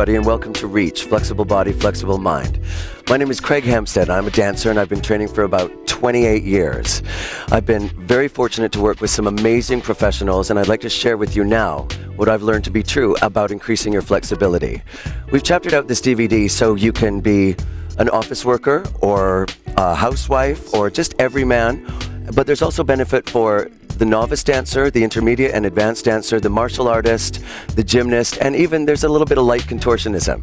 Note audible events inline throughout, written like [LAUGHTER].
everybody, and welcome to Reach Flexible Body, Flexible Mind. My name is Craig Hampstead. I'm a dancer, and I've been training for about 28 years. I've been very fortunate to work with some amazing professionals, and I'd like to share with you now what I've learned to be true about increasing your flexibility. We've chaptered out this DVD so you can be an office worker, or a housewife, or just every man, but there's also benefit for the novice dancer, the intermediate and advanced dancer, the martial artist, the gymnast, and even there's a little bit of light contortionism.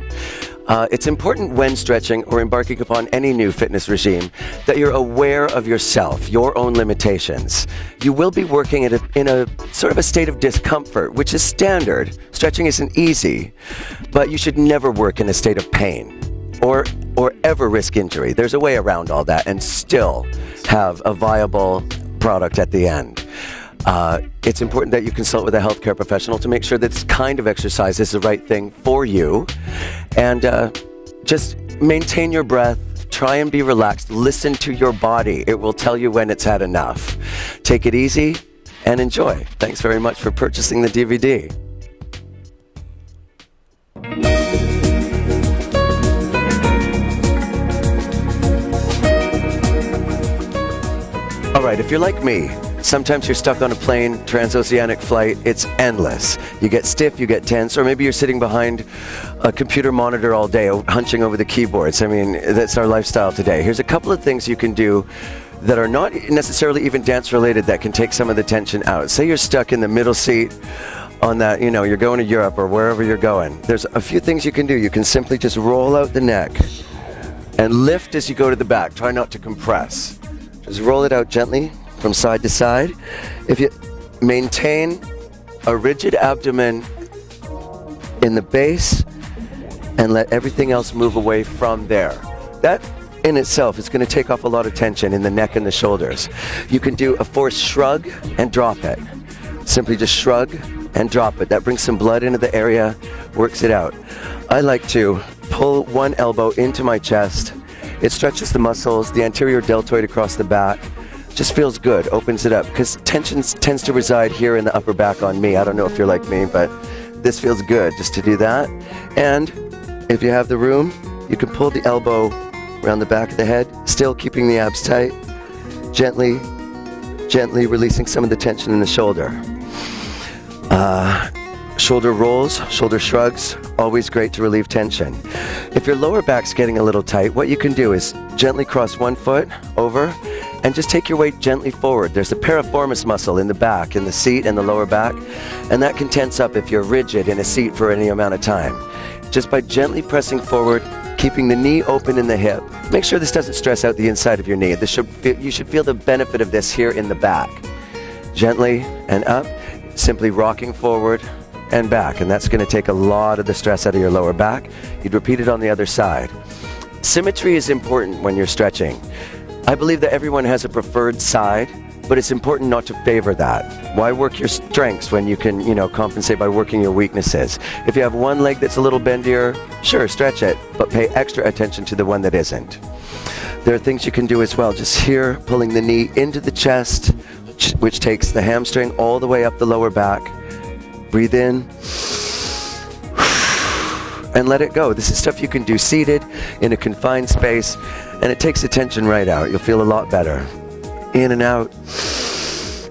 Uh, it's important when stretching or embarking upon any new fitness regime that you're aware of yourself, your own limitations. You will be working a, in a sort of a state of discomfort, which is standard. Stretching isn't easy, but you should never work in a state of pain or or ever risk injury. There's a way around all that and still have a viable product at the end. Uh, it's important that you consult with a healthcare professional to make sure that this kind of exercise is the right thing for you. And uh, just maintain your breath. Try and be relaxed. Listen to your body. It will tell you when it's had enough. Take it easy and enjoy. Thanks very much for purchasing the DVD. Right, if you're like me, sometimes you're stuck on a plane, transoceanic flight, it's endless. You get stiff, you get tense, or maybe you're sitting behind a computer monitor all day, hunching over the keyboards. I mean, that's our lifestyle today. Here's a couple of things you can do that are not necessarily even dance related that can take some of the tension out. Say you're stuck in the middle seat on that, you know, you're going to Europe or wherever you're going. There's a few things you can do. You can simply just roll out the neck and lift as you go to the back. Try not to compress. Just roll it out gently from side to side. If you maintain a rigid abdomen in the base and let everything else move away from there. That in itself is going to take off a lot of tension in the neck and the shoulders. You can do a forced shrug and drop it. Simply just shrug and drop it. That brings some blood into the area, works it out. I like to pull one elbow into my chest it stretches the muscles, the anterior deltoid across the back. Just feels good, opens it up because tension tends to reside here in the upper back on me. I don't know if you're like me, but this feels good just to do that. And if you have the room, you can pull the elbow around the back of the head, still keeping the abs tight, gently, gently releasing some of the tension in the shoulder. Uh, Shoulder rolls, shoulder shrugs, always great to relieve tension. If your lower back's getting a little tight, what you can do is gently cross one foot over and just take your weight gently forward. There's the piriformis muscle in the back, in the seat and the lower back, and that can tense up if you're rigid in a seat for any amount of time. Just by gently pressing forward, keeping the knee open in the hip. Make sure this doesn't stress out the inside of your knee. This should, you should feel the benefit of this here in the back. Gently and up, simply rocking forward, and back, and that's going to take a lot of the stress out of your lower back. You'd repeat it on the other side. Symmetry is important when you're stretching. I believe that everyone has a preferred side, but it's important not to favor that. Why work your strengths when you can, you know, compensate by working your weaknesses? If you have one leg that's a little bendier, sure, stretch it, but pay extra attention to the one that isn't. There are things you can do as well. Just here, pulling the knee into the chest, which takes the hamstring all the way up the lower back Breathe in and let it go. This is stuff you can do seated in a confined space, and it takes the tension right out. You'll feel a lot better. In and out.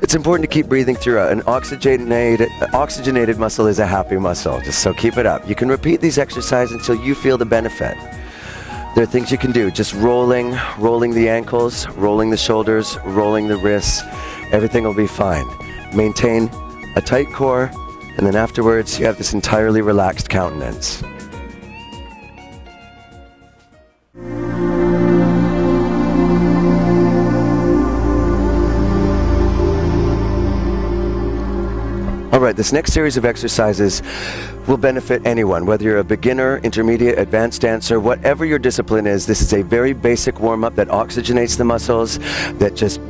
It's important to keep breathing throughout. An oxygenated, oxygenated muscle is a happy muscle, just so keep it up. You can repeat these exercises until you feel the benefit. There are things you can do, just rolling, rolling the ankles, rolling the shoulders, rolling the wrists. Everything will be fine. Maintain a tight core, and then afterwards, you have this entirely relaxed countenance. All right, this next series of exercises will benefit anyone, whether you're a beginner, intermediate, advanced dancer, whatever your discipline is. This is a very basic warm up that oxygenates the muscles, that just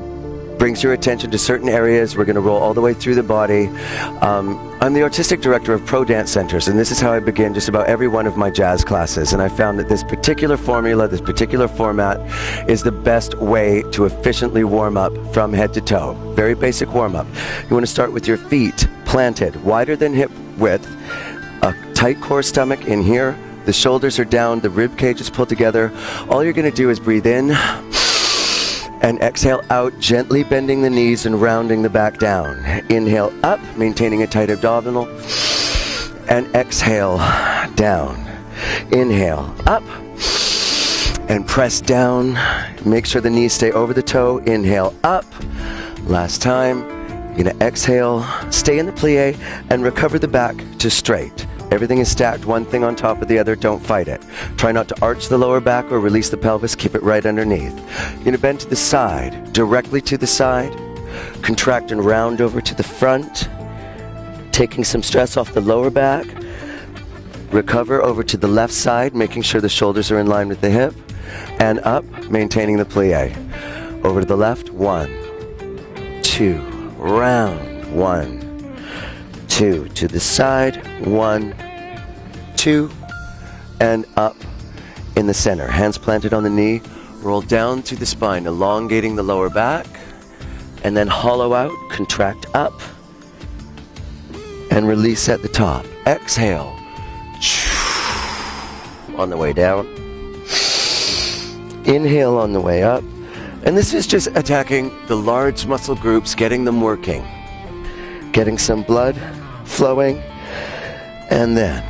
brings your attention to certain areas. We're going to roll all the way through the body. Um, I'm the artistic director of Pro Dance Centers, and this is how I begin just about every one of my jazz classes. And I found that this particular formula, this particular format, is the best way to efficiently warm up from head to toe. Very basic warm up. You want to start with your feet planted, wider than hip width, a tight core stomach in here. The shoulders are down, the rib cage is pulled together. All you're going to do is breathe in and exhale out, gently bending the knees and rounding the back down. Inhale up, maintaining a tight abdominal, and exhale down. Inhale up and press down. Make sure the knees stay over the toe. Inhale up. Last time. You're going to exhale, stay in the plie, and recover the back to straight. Everything is stacked one thing on top of the other. Don't fight it. Try not to arch the lower back or release the pelvis. Keep it right underneath. You're going to bend to the side, directly to the side. Contract and round over to the front, taking some stress off the lower back. Recover over to the left side, making sure the shoulders are in line with the hip. And up, maintaining the plie. Over to the left, one, two, round, one, two, to the side, one, two, and up in the center. Hands planted on the knee, roll down through the spine, elongating the lower back, and then hollow out, contract up, and release at the top. Exhale. On the way down. Inhale on the way up. And this is just attacking the large muscle groups, getting them working, getting some blood flowing, and then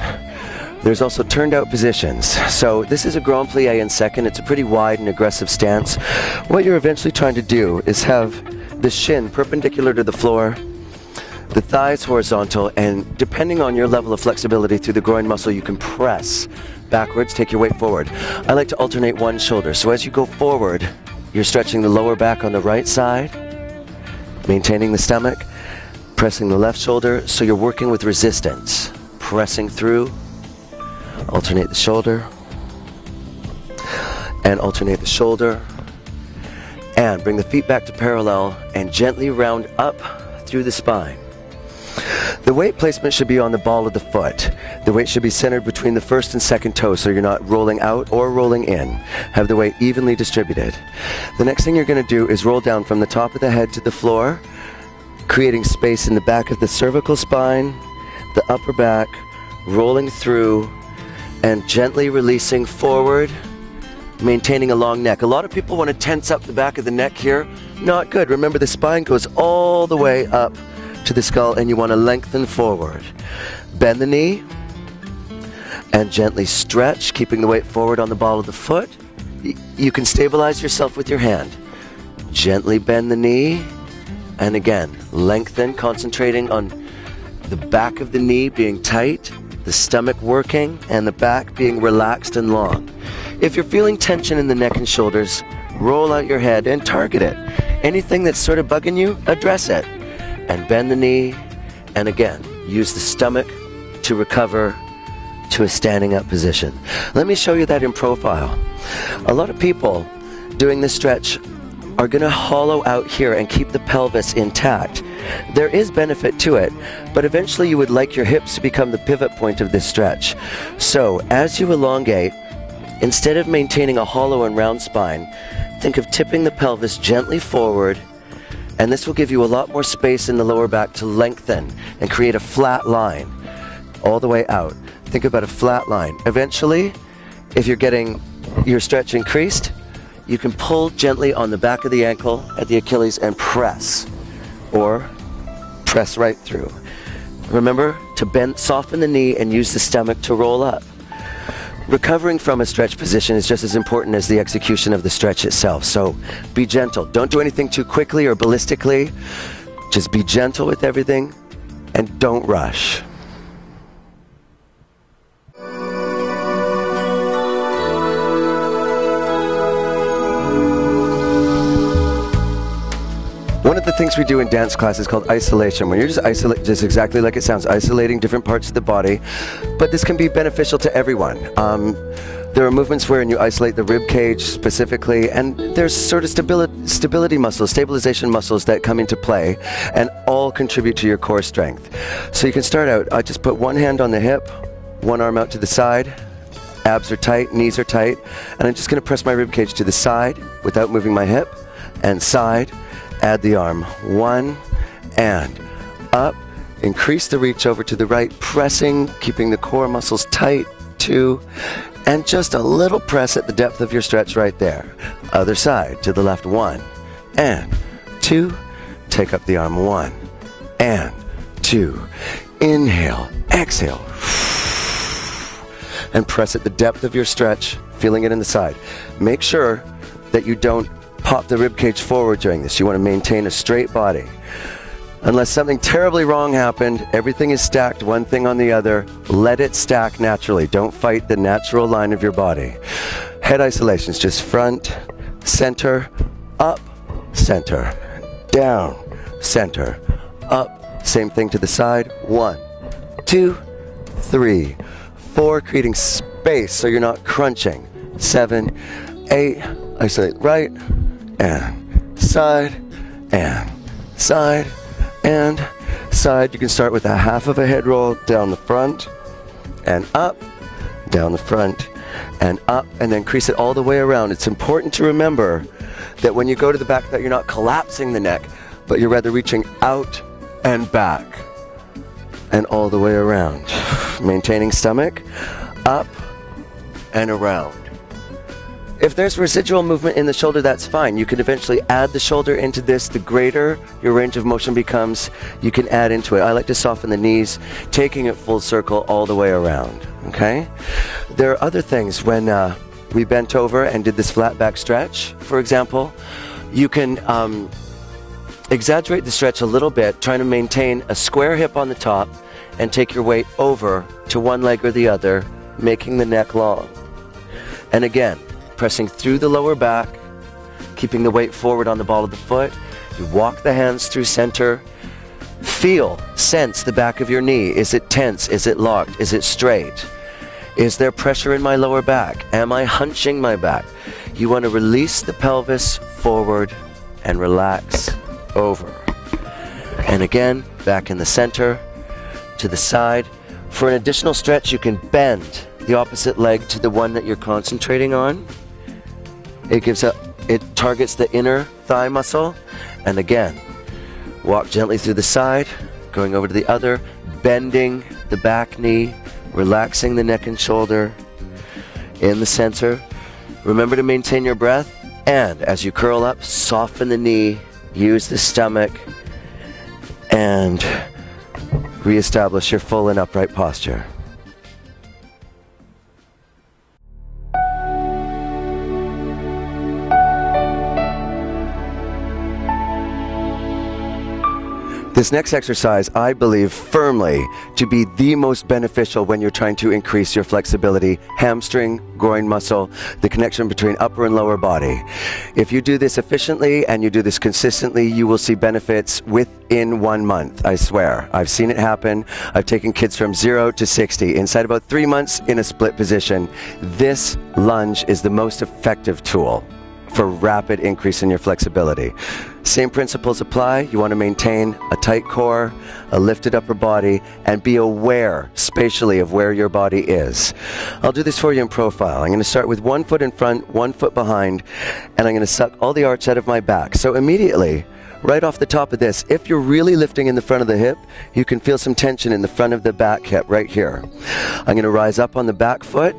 there's also turned out positions. So this is a grand plie in second. It's a pretty wide and aggressive stance. What you're eventually trying to do is have the shin perpendicular to the floor, the thighs horizontal, and depending on your level of flexibility through the groin muscle, you can press backwards, take your weight forward. I like to alternate one shoulder. So as you go forward, you're stretching the lower back on the right side, maintaining the stomach, pressing the left shoulder, so you're working with resistance. Pressing through, alternate the shoulder, and alternate the shoulder, and bring the feet back to parallel and gently round up through the spine. The weight placement should be on the ball of the foot. The weight should be centered between the first and second toe so you're not rolling out or rolling in. Have the weight evenly distributed. The next thing you're going to do is roll down from the top of the head to the floor, creating space in the back of the cervical spine, the upper back, rolling through, and gently releasing forward, maintaining a long neck. A lot of people want to tense up the back of the neck here. Not good. Remember, the spine goes all the way up to the skull and you want to lengthen forward. Bend the knee and gently stretch, keeping the weight forward on the ball of the foot. You can stabilize yourself with your hand. Gently bend the knee and again, lengthen, concentrating on the back of the knee being tight, the stomach working, and the back being relaxed and long. If you're feeling tension in the neck and shoulders, roll out your head and target it. Anything that's sort of bugging you, address it and bend the knee, and again, use the stomach to recover to a standing up position. Let me show you that in profile. A lot of people doing this stretch are going to hollow out here and keep the pelvis intact. There is benefit to it, but eventually you would like your hips to become the pivot point of this stretch. So, as you elongate, instead of maintaining a hollow and round spine, think of tipping the pelvis gently forward and this will give you a lot more space in the lower back to lengthen and create a flat line all the way out. Think about a flat line. Eventually, if you're getting your stretch increased, you can pull gently on the back of the ankle at the Achilles and press, or press right through. Remember to bend, soften the knee and use the stomach to roll up. Recovering from a stretch position is just as important as the execution of the stretch itself. So be gentle. Don't do anything too quickly or ballistically. Just be gentle with everything and don't rush. One of the things we do in dance class is called isolation, where you're just isolate, just exactly like it sounds, isolating different parts of the body. But this can be beneficial to everyone. Um, there are movements wherein you isolate the rib cage specifically, and there's sort of stability, stability muscles, stabilization muscles that come into play, and all contribute to your core strength. So you can start out. I just put one hand on the hip, one arm out to the side. Abs are tight, knees are tight, and I'm just going to press my rib cage to the side without moving my hip, and side add the arm. One and up, Increase the reach over to the right, pressing, keeping the core muscles tight. Two, and just a little press at the depth of your stretch right there. Other side to the left. One, and two. Take up the arm. One, and two. Inhale, exhale, and press at the depth of your stretch, feeling it in the side. Make sure that you don't pop the ribcage forward during this. You want to maintain a straight body. Unless something terribly wrong happened, everything is stacked one thing on the other. Let it stack naturally. Don't fight the natural line of your body. Head isolations, just front, center, up, center, down, center, up. Same thing to the side. One, two, three, four, creating space so you're not crunching. Seven, eight, isolate right, and side, and side and side. You can start with a half of a head roll down the front and up, down the front and up, and then crease it all the way around. It's important to remember that when you go to the back that you're not collapsing the neck, but you're rather reaching out and back and all the way around. [SIGHS] Maintaining stomach, up and around. If there's residual movement in the shoulder, that's fine. You can eventually add the shoulder into this. The greater your range of motion becomes, you can add into it. I like to soften the knees, taking it full circle all the way around. Okay? There are other things when uh, we bent over and did this flat back stretch, for example. You can um, exaggerate the stretch a little bit, trying to maintain a square hip on the top and take your weight over to one leg or the other, making the neck long. And again, pressing through the lower back, keeping the weight forward on the ball of the foot. You walk the hands through center. Feel, sense the back of your knee. Is it tense? Is it locked? Is it straight? Is there pressure in my lower back? Am I hunching my back? You want to release the pelvis forward and relax over. And again, back in the center, to the side. For an additional stretch, you can bend the opposite leg to the one that you're concentrating on. It gives a, it targets the inner thigh muscle. And again, walk gently through the side, going over to the other, bending the back knee, relaxing the neck and shoulder in the center. Remember to maintain your breath. And as you curl up, soften the knee, use the stomach, and reestablish your full and upright posture. This next exercise, I believe firmly to be the most beneficial when you're trying to increase your flexibility, hamstring, groin muscle, the connection between upper and lower body. If you do this efficiently and you do this consistently, you will see benefits within one month. I swear. I've seen it happen. I've taken kids from zero to 60 inside about three months in a split position. This lunge is the most effective tool for rapid increase in your flexibility. Same principles apply. You want to maintain a tight core, a lifted upper body, and be aware spatially of where your body is. I'll do this for you in profile. I'm going to start with one foot in front, one foot behind, and I'm going to suck all the arch out of my back. So immediately, right off the top of this, if you're really lifting in the front of the hip, you can feel some tension in the front of the back hip right here. I'm going to rise up on the back foot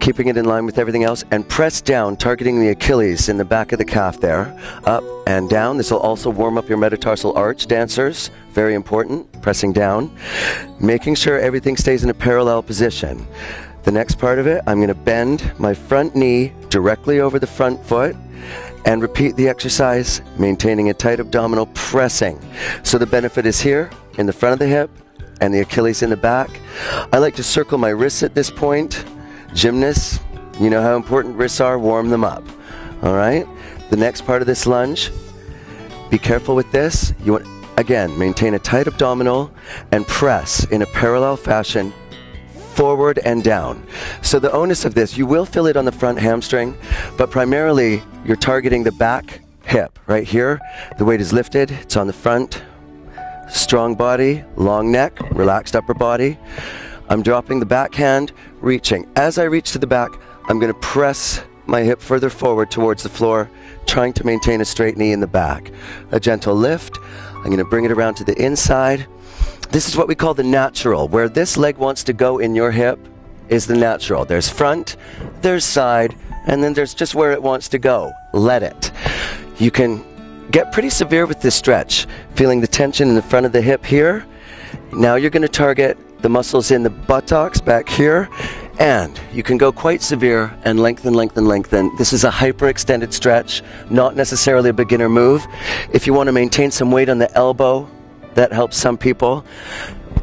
keeping it in line with everything else, and press down, targeting the Achilles in the back of the calf there, up and down. This will also warm up your metatarsal arch, dancers. Very important. Pressing down, making sure everything stays in a parallel position. The next part of it, I'm going to bend my front knee directly over the front foot and repeat the exercise, maintaining a tight abdominal pressing. So the benefit is here in the front of the hip and the Achilles in the back. I like to circle my wrists at this point Gymnasts, you know how important wrists are, warm them up. All right? The next part of this lunge, be careful with this. You want again, maintain a tight abdominal and press in a parallel fashion forward and down. So the onus of this, you will feel it on the front hamstring, but primarily you're targeting the back hip right here. The weight is lifted, it's on the front. Strong body, long neck, relaxed upper body. I'm dropping the backhand, reaching. As I reach to the back, I'm going to press my hip further forward towards the floor, trying to maintain a straight knee in the back. A gentle lift. I'm going to bring it around to the inside This is what we call the natural. Where this leg wants to go in your hip is the natural. There's front, there's side, and then there's just where it wants to go. Let it. You can get pretty severe with this stretch, feeling the tension in the front of the hip here. Now you're going to target the muscles in the buttocks back here, and you can go quite severe and lengthen, lengthen, lengthen. This is a hyperextended stretch, not necessarily a beginner move. If you want to maintain some weight on the elbow, that helps some people.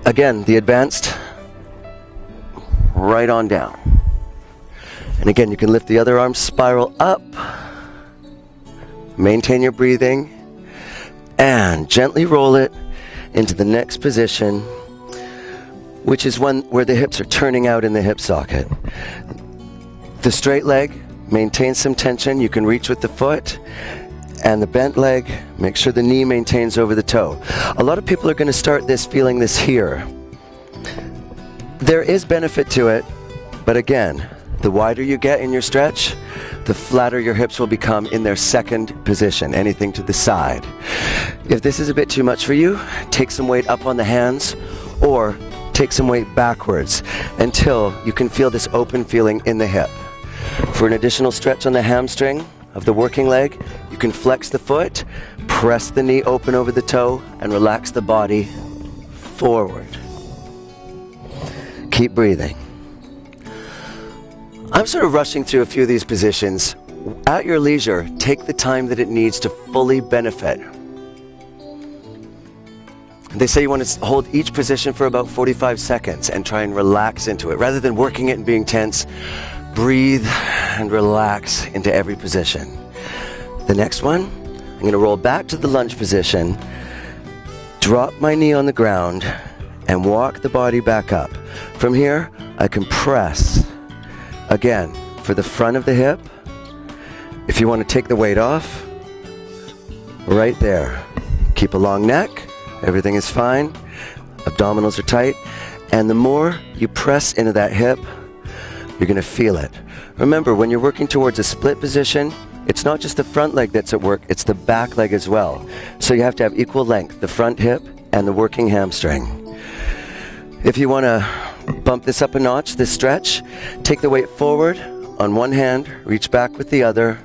Again, the advanced, right on down. And again, you can lift the other arm, spiral up, maintain your breathing, and gently roll it into the next position, which is one where the hips are turning out in the hip socket. The straight leg, maintain some tension. You can reach with the foot. And the bent leg, make sure the knee maintains over the toe. A lot of people are going to start this feeling this here. There is benefit to it, but again, the wider you get in your stretch, the flatter your hips will become in their second position, anything to the side. If this is a bit too much for you, take some weight up on the hands or take some weight backwards until you can feel this open feeling in the hip. For an additional stretch on the hamstring of the working leg, you can flex the foot, press the knee open over the toe, and relax the body forward. Keep breathing. I'm sort of rushing through a few of these positions. At your leisure, take the time that it needs to fully benefit. They say you want to hold each position for about 45 seconds and try and relax into it. Rather than working it and being tense, breathe and relax into every position. The next one, I'm going to roll back to the lunge position, drop my knee on the ground, and walk the body back up. From here, I can press Again, for the front of the hip, if you want to take the weight off, right there. Keep a long neck, everything is fine, abdominals are tight, and the more you press into that hip, you're going to feel it. Remember, when you're working towards a split position, it's not just the front leg that's at work, it's the back leg as well. So you have to have equal length, the front hip and the working hamstring. If you want to bump this up a notch, this stretch. Take the weight forward on one hand, reach back with the other,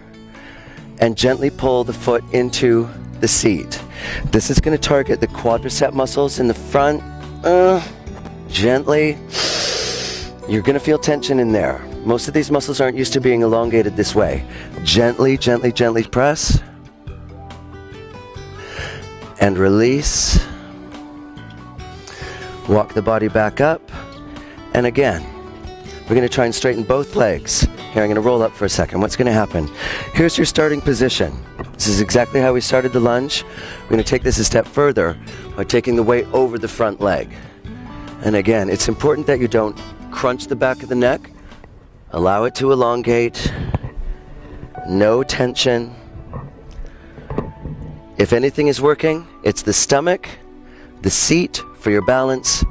and gently pull the foot into the seat. This is going to target the quadricep muscles in the front. Uh, gently. You're going to feel tension in there. Most of these muscles aren't used to being elongated this way. Gently, gently, gently press. And release. Walk the body back up. And again, we're going to try and straighten both legs. Here, I'm going to roll up for a second. What's going to happen? Here's your starting position. This is exactly how we started the lunge. We're going to take this a step further by taking the weight over the front leg. And again, it's important that you don't crunch the back of the neck. Allow it to elongate. No tension. If anything is working, it's the stomach, the seat for your balance,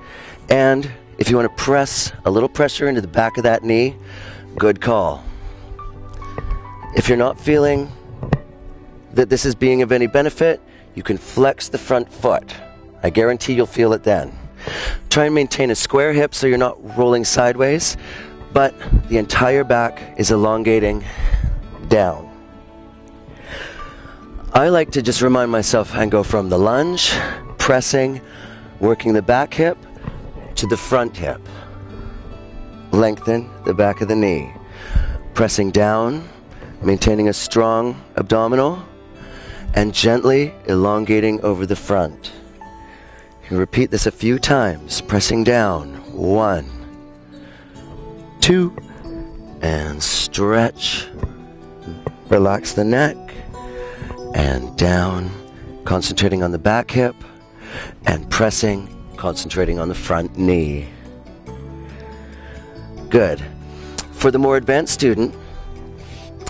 and if you want to press a little pressure into the back of that knee, good call. If you're not feeling that this is being of any benefit, you can flex the front foot. I guarantee you'll feel it then. Try and maintain a square hip so you're not rolling sideways, but the entire back is elongating down. I like to just remind myself and go from the lunge, pressing, working the back hip, to the front hip. Lengthen the back of the knee. Pressing down, maintaining a strong abdominal, and gently elongating over the front. You repeat this a few times, pressing down. One, two, and stretch. Relax the neck and down, concentrating on the back hip and pressing concentrating on the front knee. Good. For the more advanced student,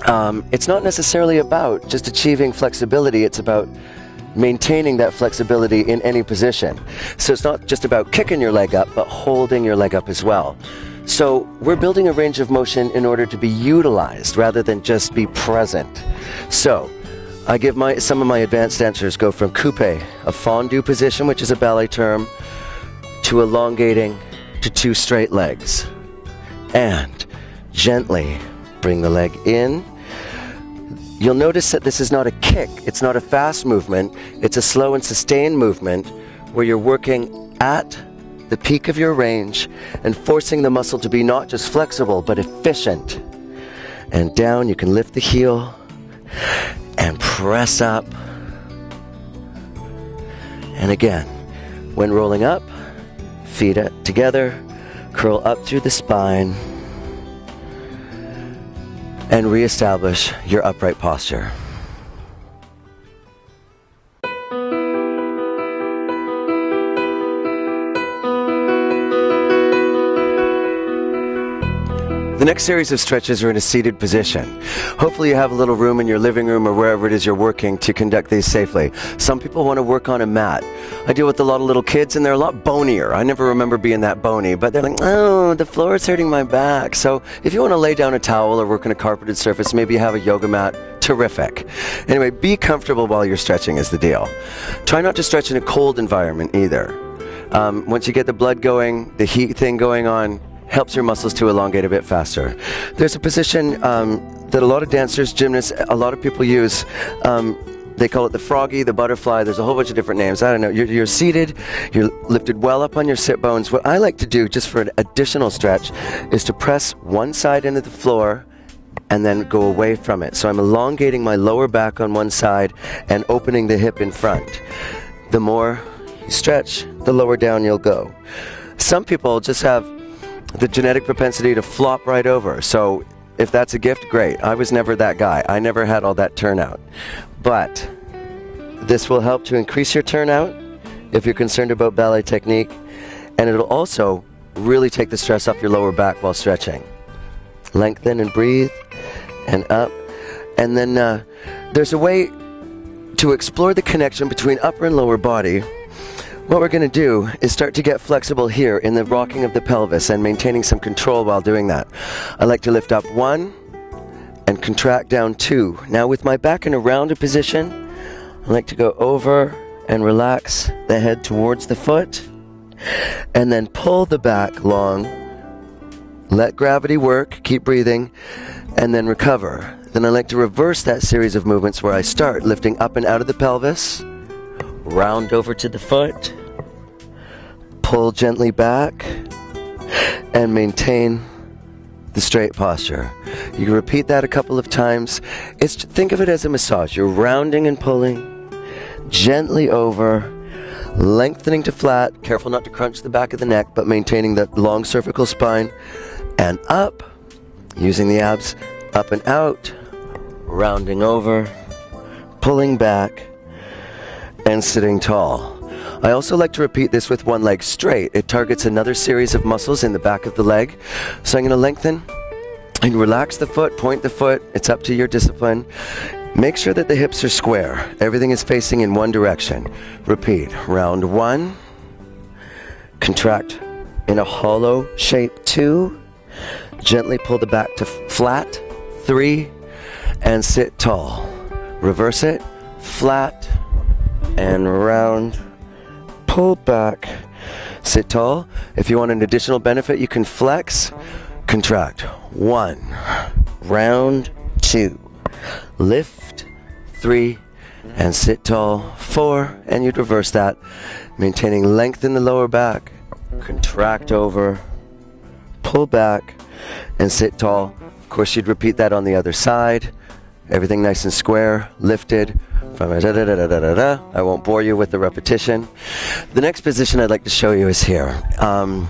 um, it's not necessarily about just achieving flexibility, it's about maintaining that flexibility in any position. So it's not just about kicking your leg up, but holding your leg up as well. So we're building a range of motion in order to be utilized rather than just be present. So I give my some of my advanced dancers go from coupe, a fondu position, which is a ballet term, to elongating to two straight legs. And gently bring the leg in. You'll notice that this is not a kick, it's not a fast movement, it's a slow and sustained movement where you're working at the peak of your range and forcing the muscle to be not just flexible but efficient. And down, you can lift the heel and press up. And again, when rolling up, feet together, curl up through the spine, and reestablish your upright posture. The next series of stretches are in a seated position. Hopefully you have a little room in your living room or wherever it is you're working to conduct these safely. Some people want to work on a mat. I deal with a lot of little kids and they're a lot bonier. I never remember being that bony, but they're like, oh, the floor is hurting my back. So if you want to lay down a towel or work on a carpeted surface, maybe you have a yoga mat, terrific. Anyway, be comfortable while you're stretching is the deal. Try not to stretch in a cold environment either. Um, once you get the blood going, the heat thing going on, helps your muscles to elongate a bit faster. There's a position um, that a lot of dancers, gymnasts, a lot of people use. Um, they call it the froggy, the butterfly. There's a whole bunch of different names. I don't know. You're, you're, seated, you're lifted well up on your sit bones. What I like to do, just for an additional stretch, is to press one side into the floor and then go away from it. So I'm elongating my lower back on one side and opening the hip in front. The more you stretch, the lower down you'll go. Some people just have the genetic propensity to flop right over. So if that's a gift, great. I was never that guy. I never had all that turnout. But this will help to increase your turnout if you're concerned about ballet technique, and it'll also really take the stress off your lower back while stretching. Lengthen and breathe, and up. And then uh, there's a way to explore the connection between upper and lower body what we're going to do is start to get flexible here in the rocking of the pelvis and maintaining some control while doing that. I like to lift up one and contract down two. Now with my back in a rounded position, I like to go over and relax the head towards the foot and then pull the back long. Let gravity work, keep breathing, and then recover. Then I like to reverse that series of movements where I start lifting up and out of the pelvis, round over to the foot, pull gently back and maintain the straight posture. You can repeat that a couple of times. It's think of it as a massage. You're rounding and pulling gently over, lengthening to flat, careful not to crunch the back of the neck, but maintaining that long cervical spine and up, using the abs up and out, rounding over, pulling back and sitting tall. I also like to repeat this with one leg straight. It targets another series of muscles in the back of the leg. So I'm going to lengthen and relax the foot, point the foot. It's up to your discipline. Make sure that the hips are square. Everything is facing in one direction. Repeat. Round one. Contract in a hollow shape. Two. Gently pull the back to flat. Three. And sit tall. Reverse it. Flat and round pull back, sit tall. If you want an additional benefit, you can flex, contract. One, round two, lift, three, and sit tall. Four, and you'd reverse that, maintaining length in the lower back, contract over, pull back, and sit tall. Of course, you'd repeat that on the other side. Everything nice and square, lifted, I won't bore you with the repetition. The next position I'd like to show you is here. Um,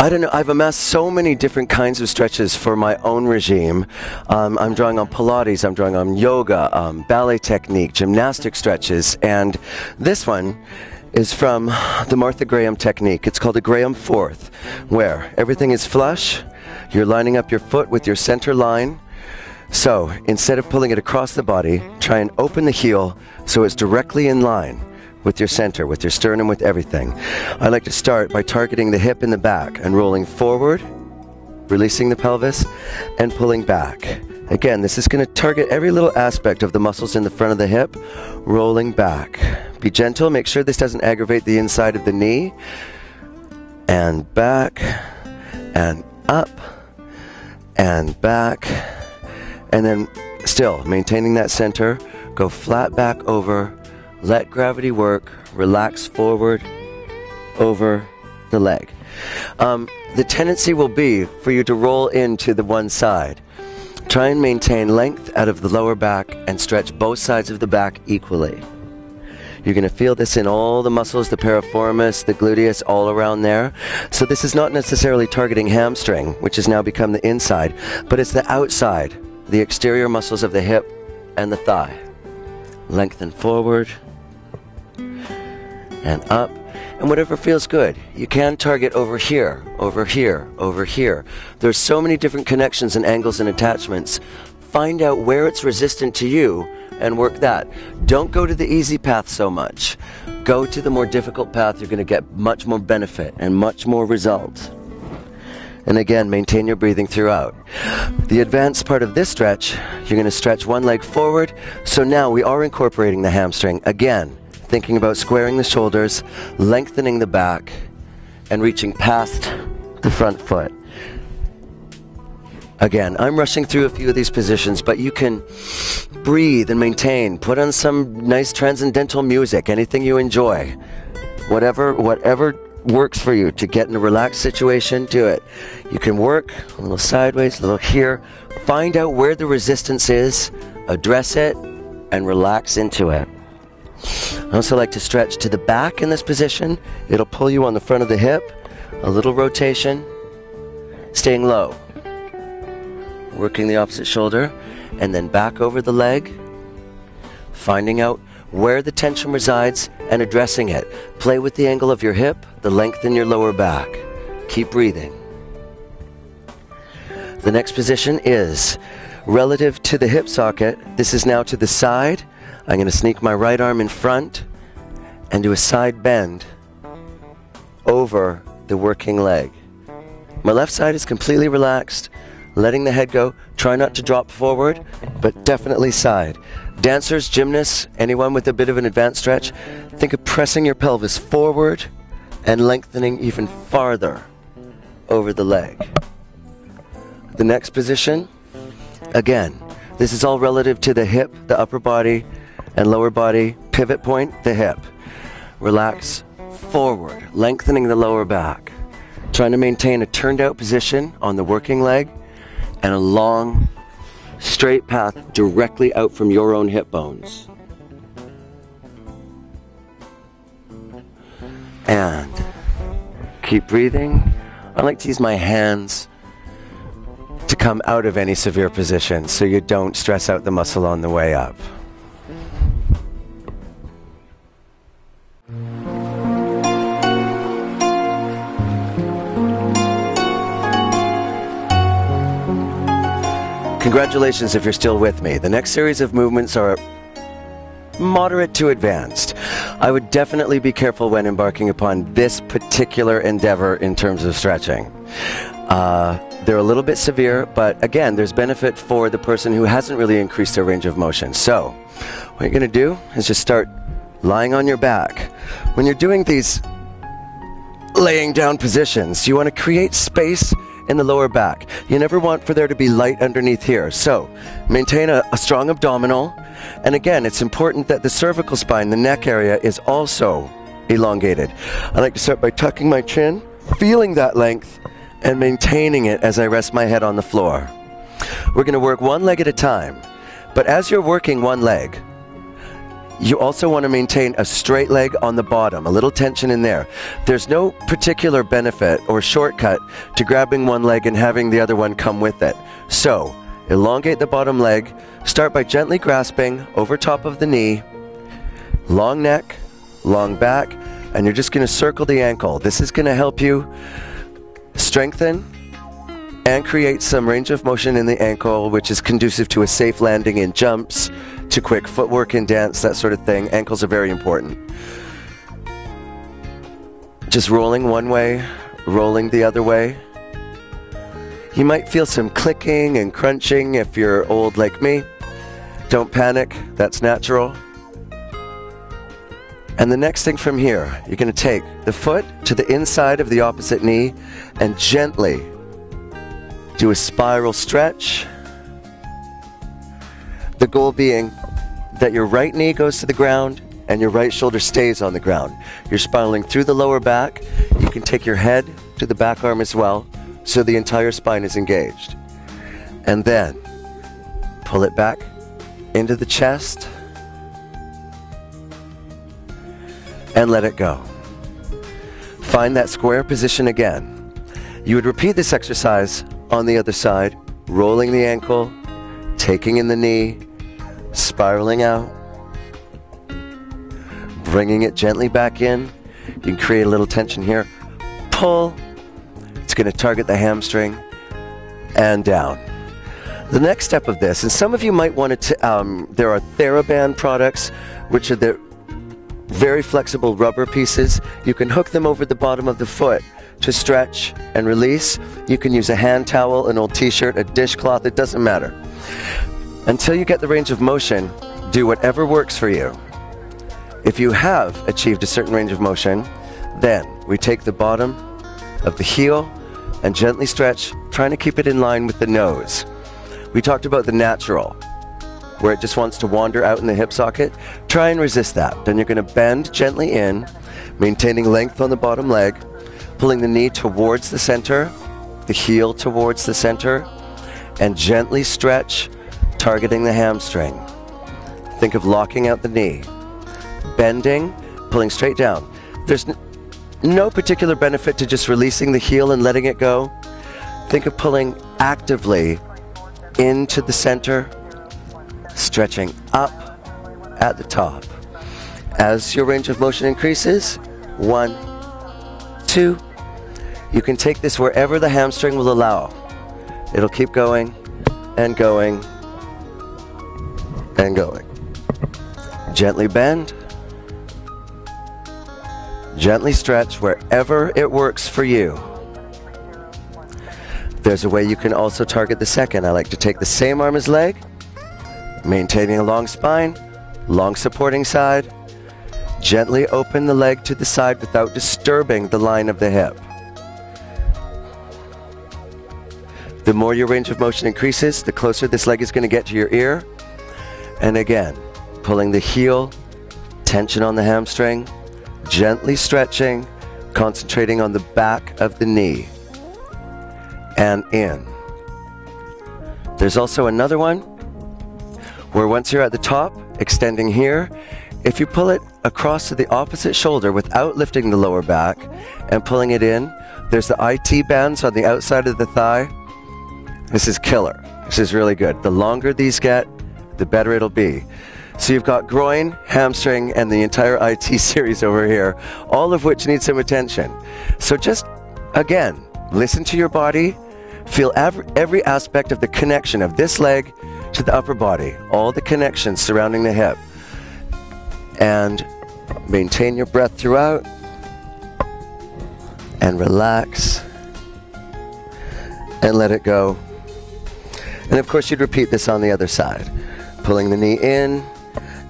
I don't know. I've amassed so many different kinds of stretches for my own regime. Um, I'm drawing on Pilates, I'm drawing on yoga, um, ballet technique, gymnastic stretches, and this one is from the Martha Graham technique. It's called a Graham Fourth, where everything is flush. You're lining up your foot with your center line. So instead of pulling it across the body, try and open the heel so it's directly in line with your center, with your sternum, with everything. I like to start by targeting the hip in the back and rolling forward, releasing the pelvis, and pulling back. Again, this is going to target every little aspect of the muscles in the front of the hip, rolling back. Be gentle. Make sure this doesn't aggravate the inside of the knee. And back and up and back. And then still maintaining that center. Go flat back over. Let gravity work. Relax forward over the leg. Um, the tendency will be for you to roll into the one side. Try and maintain length out of the lower back and stretch both sides of the back equally. You're going to feel this in all the muscles, the piriformis, the gluteus, all around there. So this is not necessarily targeting hamstring, which has now become the inside, but it's the outside, the exterior muscles of the hip and the thigh. Lengthen forward and up and whatever feels good. You can target over here, over here, over here. There's so many different connections and angles and attachments. Find out where it's resistant to you and work that. Don't go to the easy path so much. Go to the more difficult path. You're going to get much more benefit and much more result. And again, maintain your breathing throughout. The advanced part of this stretch, you're going to stretch one leg forward. So now we are incorporating the hamstring again thinking about squaring the shoulders, lengthening the back, and reaching past the front foot. Again, I'm rushing through a few of these positions, but you can breathe and maintain. Put on some nice transcendental music, anything you enjoy. Whatever, whatever works for you to get in a relaxed situation, do it. You can work a little sideways, a little here. Find out where the resistance is, address it, and relax into it. I also like to stretch to the back in this position. It'll pull you on the front of the hip. A little rotation. Staying low. Working the opposite shoulder. And then back over the leg. Finding out where the tension resides and addressing it. Play with the angle of your hip, the length in your lower back. Keep breathing. The next position is relative to the hip socket. This is now to the side I'm going to sneak my right arm in front and do a side bend over the working leg. My left side is completely relaxed, letting the head go. Try not to drop forward, but definitely side. Dancers, gymnasts, anyone with a bit of an advanced stretch, think of pressing your pelvis forward and lengthening even farther over the leg. The next position, again, this is all relative to the hip, the upper body, and lower body pivot point, the hip. Relax forward, lengthening the lower back. Trying to maintain a turned out position on the working leg and a long, straight path directly out from your own hip bones. And keep breathing. I like to use my hands to come out of any severe position so you don't stress out the muscle on the way up. Congratulations if you're still with me. The next series of movements are moderate to advanced. I would definitely be careful when embarking upon this particular endeavor in terms of stretching. Uh, they're a little bit severe, but again, there's benefit for the person who hasn't really increased their range of motion. So, what you're going to do is just start lying on your back. When you're doing these laying down positions, you want to create space in the lower back. You never want for there to be light underneath here. So maintain a, a strong abdominal. And again, it's important that the cervical spine, the neck area, is also elongated. I like to start by tucking my chin, feeling that length, and maintaining it as I rest my head on the floor. We're going to work one leg at a time. But as you're working one leg, you also want to maintain a straight leg on the bottom, a little tension in there. There's no particular benefit or shortcut to grabbing one leg and having the other one come with it. So, elongate the bottom leg, start by gently grasping over top of the knee, long neck, long back, and you're just going to circle the ankle. This is going to help you strengthen and create some range of motion in the ankle, which is conducive to a safe landing in jumps to quick footwork and dance, that sort of thing. Ankles are very important. Just rolling one way, rolling the other way. You might feel some clicking and crunching if you're old like me. Don't panic, that's natural. And the next thing from here, you're going to take the foot to the inside of the opposite knee and gently do a spiral stretch. The goal being that your right knee goes to the ground and your right shoulder stays on the ground. You're spiraling through the lower back. You can take your head to the back arm as well, so the entire spine is engaged. And then pull it back into the chest and let it go. Find that square position again. You would repeat this exercise on the other side, rolling the ankle, taking in the knee, spiraling out, bringing it gently back in. You can create a little tension here. Pull. It's going to target the hamstring and down. The next step of this, and some of you might want to, um, there are TheraBand products, which are the very flexible rubber pieces. You can hook them over the bottom of the foot to stretch and release. You can use a hand towel, an old t-shirt, a dishcloth, it doesn't matter. Until you get the range of motion, do whatever works for you. If you have achieved a certain range of motion, then we take the bottom of the heel and gently stretch, trying to keep it in line with the nose. We talked about the natural, where it just wants to wander out in the hip socket. Try and resist that. Then you're going to bend gently in, maintaining length on the bottom leg, pulling the knee towards the center, the heel towards the center, and gently stretch targeting the hamstring. Think of locking out the knee, bending, pulling straight down. There's no particular benefit to just releasing the heel and letting it go. Think of pulling actively into the center, stretching up at the top. As your range of motion increases, one, two, you can take this wherever the hamstring will allow. It'll keep going and going and going. Gently bend. Gently stretch wherever it works for you. There's a way you can also target the second. I like to take the same arm as leg, maintaining a long spine, long supporting side. Gently open the leg to the side without disturbing the line of the hip. The more your range of motion increases, the closer this leg is going to get to your ear. And again, pulling the heel, tension on the hamstring, gently stretching, concentrating on the back of the knee and in. There's also another one where once you're at the top, extending here, if you pull it across to the opposite shoulder without lifting the lower back and pulling it in, there's the IT bands on the outside of the thigh. This is killer. This is really good. The longer these get, the better it'll be. So you've got groin, hamstring, and the entire [LAUGHS] IT series over here, all of which need some attention. So just, again, listen to your body, feel every, aspect of the connection of this leg to the upper body, all the connections surrounding the hip. And maintain your breath throughout and relax and let it go. And of course, you'd repeat this on the other side. Pulling the knee in,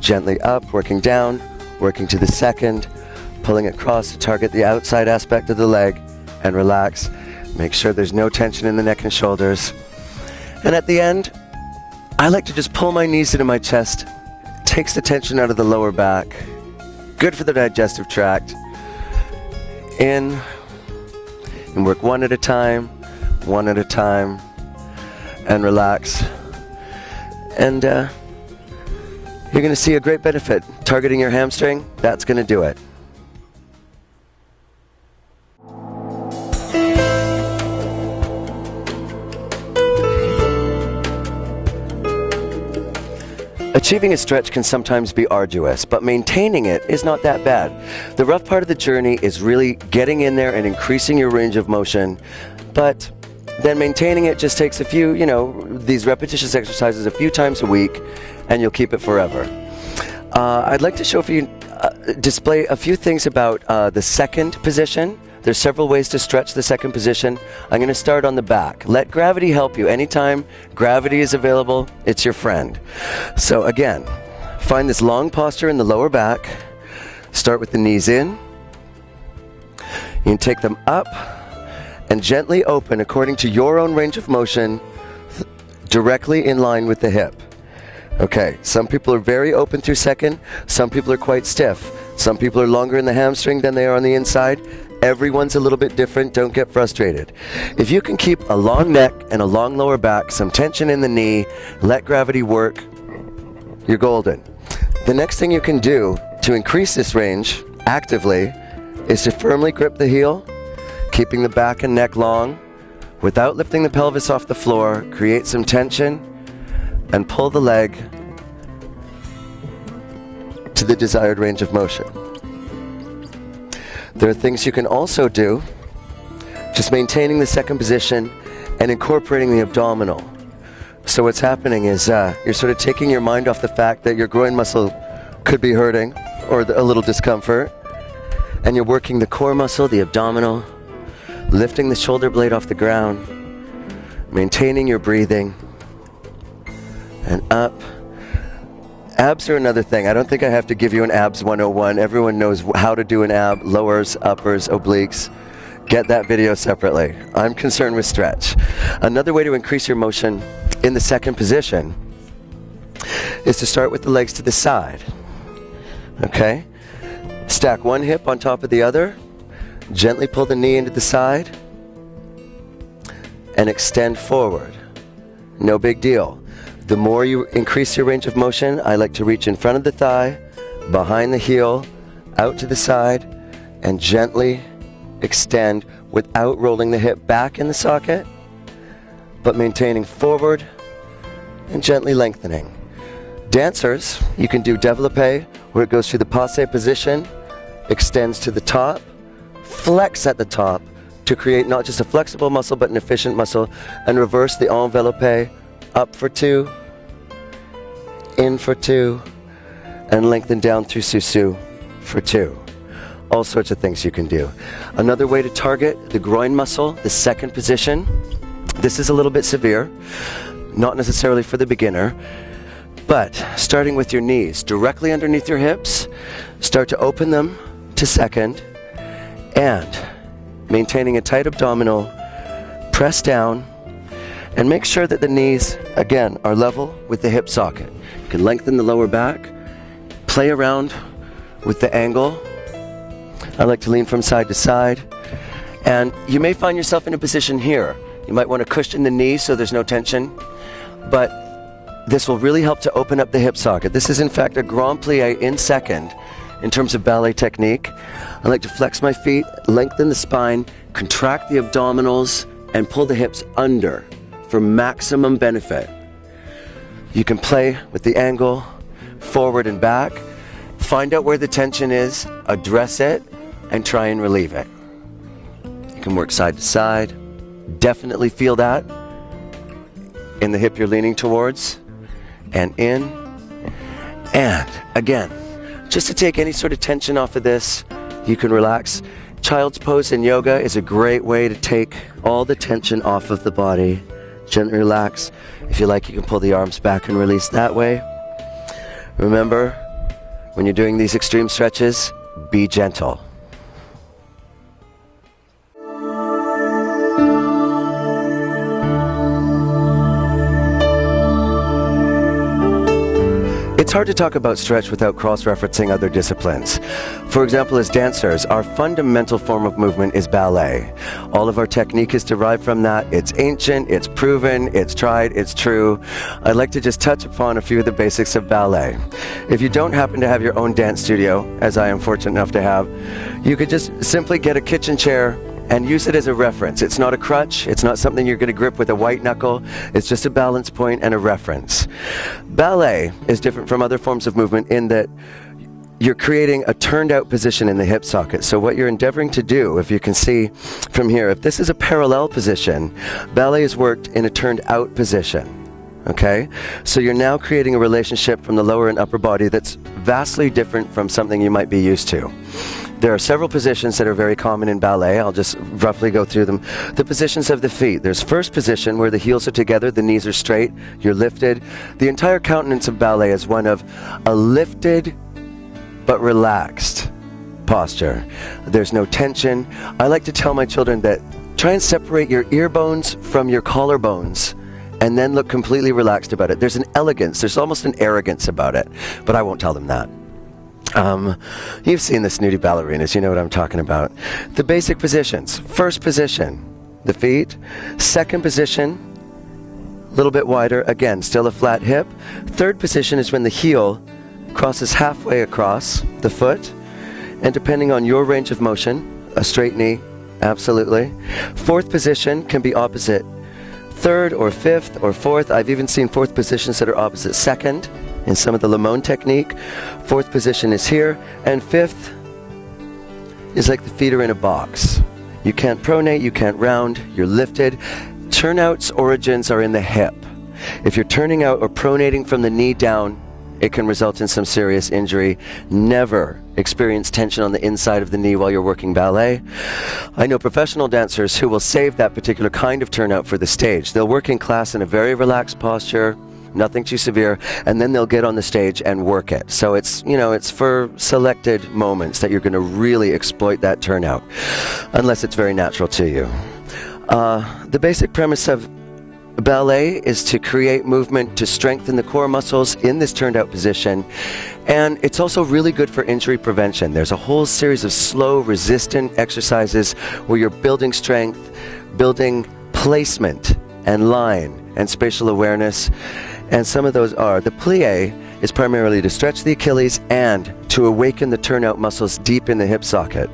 gently up, working down, working to the second, pulling across to target the outside aspect of the leg, and relax. Make sure there's no tension in the neck and shoulders. And at the end, I like to just pull my knees into my chest, takes the tension out of the lower back. Good for the digestive tract. In, and work one at a time, one at a time, and relax. And uh, you're going to see a great benefit. Targeting your hamstring, that's going to do it. Achieving a stretch can sometimes be arduous, but maintaining it is not that bad. The rough part of the journey is really getting in there and increasing your range of motion, but then maintaining it just takes a few, you know, these repetitious exercises a few times a week, and you'll keep it forever. Uh, I'd like to show for you, uh, display a few things about uh, the second position. There's several ways to stretch the second position. I'm going to start on the back. Let gravity help you. Anytime gravity is available, it's your friend. So again, find this long posture in the lower back. Start with the knees in. You can take them up and gently open according to your own range of motion, directly in line with the hip. Okay, some people are very open through second, some people are quite stiff. Some people are longer in the hamstring than they are on the inside. Everyone's a little bit different. Don't get frustrated. If you can keep a long neck and a long lower back, some tension in the knee, let gravity work, you're golden. The next thing you can do to increase this range actively is to firmly grip the heel, keeping the back and neck long without lifting the pelvis off the floor. Create some tension and pull the leg to the desired range of motion. There are things you can also do, just maintaining the second position and incorporating the abdominal. So what's happening is uh, you're sort of taking your mind off the fact that your groin muscle could be hurting or a little discomfort, and you're working the core muscle, the abdominal, lifting the shoulder blade off the ground, maintaining your breathing, and up Abs are another thing. I don't think I have to give you an abs 101. Everyone knows how to do an ab, lowers, uppers, obliques. Get that video separately. I'm concerned with stretch. Another way to increase your motion in the second position is to start with the legs to the side. Okay? Stack one hip on top of the other. Gently pull the knee into the side and extend forward. No big deal. The more you increase your range of motion, I like to reach in front of the thigh, behind the heel, out to the side, and gently extend without rolling the hip back in the socket, but maintaining forward and gently lengthening. Dancers, you can do développé, where it goes through the passe position, extends to the top, flex at the top to create not just a flexible muscle but an efficient muscle, and reverse the enveloppe up for two, in for two, and lengthen down through sous-sus for two. All sorts of things you can do. Another way to target the groin muscle, the second position. This is a little bit severe, not necessarily for the beginner, but starting with your knees directly underneath your hips, start to open them to second, and maintaining a tight abdominal, press down and make sure that the knees, again, are level with the hip socket. You can lengthen the lower back, play around with the angle. I like to lean from side to side. And you may find yourself in a position here. You might want to cushion the knees so there's no tension. But this will really help to open up the hip socket. This is, in fact, a grand plie in second in terms of ballet technique. I like to flex my feet, lengthen the spine, contract the abdominals, and pull the hips under for maximum benefit. You can play with the angle, forward and back, find out where the tension is, address it, and try and relieve it. You can work side to side. Definitely feel that in the hip you're leaning towards, and in. And again, just to take any sort of tension off of this, you can relax. Child's pose in yoga is a great way to take all the tension off of the body Gently relax. If you like, you can pull the arms back and release that way. Remember, when you're doing these extreme stretches, be gentle. It's hard to talk about stretch without cross-referencing other disciplines. For example, as dancers, our fundamental form of movement is ballet. All of our technique is derived from that. It's ancient, it's proven, it's tried, it's true. I'd like to just touch upon a few of the basics of ballet. If you don't happen to have your own dance studio, as I am fortunate enough to have, you could just simply get a kitchen chair and use it as a reference. It's not a crutch, it's not something you're going to grip with a white knuckle, it's just a balance point and a reference. Ballet is different from other forms of movement in that you're creating a turned out position in the hip socket. So what you're endeavoring to do, if you can see from here, if this is a parallel position, ballet is worked in a turned out position. Okay? So you're now creating a relationship from the lower and upper body that's vastly different from something you might be used to. There are several positions that are very common in ballet. I'll just roughly go through them. The positions of the feet. There's first position where the heels are together, the knees are straight, you're lifted. The entire countenance of ballet is one of a lifted but relaxed posture. There's no tension. I like to tell my children that try and separate your ear bones from your collarbones and then look completely relaxed about it. There's an elegance, there's almost an arrogance about it, but I won't tell them that. Um, you've seen the snooty ballerinas, you know what I'm talking about. The basic positions. First position, the feet. Second position, a little bit wider, again, still a flat hip. Third position is when the heel crosses halfway across the foot, and depending on your range of motion, a straight knee, absolutely. Fourth position can be opposite third or fifth or fourth. I've even seen fourth positions that are opposite second in some of the Limon technique. Fourth position is here, and fifth is like the feet are in a box. You can't pronate, you can't round, you're lifted. Turnout's origins are in the hip. If you're turning out or pronating from the knee down, it can result in some serious injury. Never experience tension on the inside of the knee while you're working ballet. I know professional dancers who will save that particular kind of turnout for the stage. They'll work in class in a very relaxed posture, nothing too severe, and then they'll get on the stage and work it. So it's, you know, it's for selected moments that you're going to really exploit that turnout, unless it's very natural to you. Uh, the basic premise of ballet is to create movement to strengthen the core muscles in this turned out position. And it's also really good for injury prevention. There's a whole series of slow, resistant exercises where you're building strength, building placement and line and spatial awareness. And some of those are the plie is primarily to stretch the Achilles and to awaken the turnout muscles deep in the hip socket.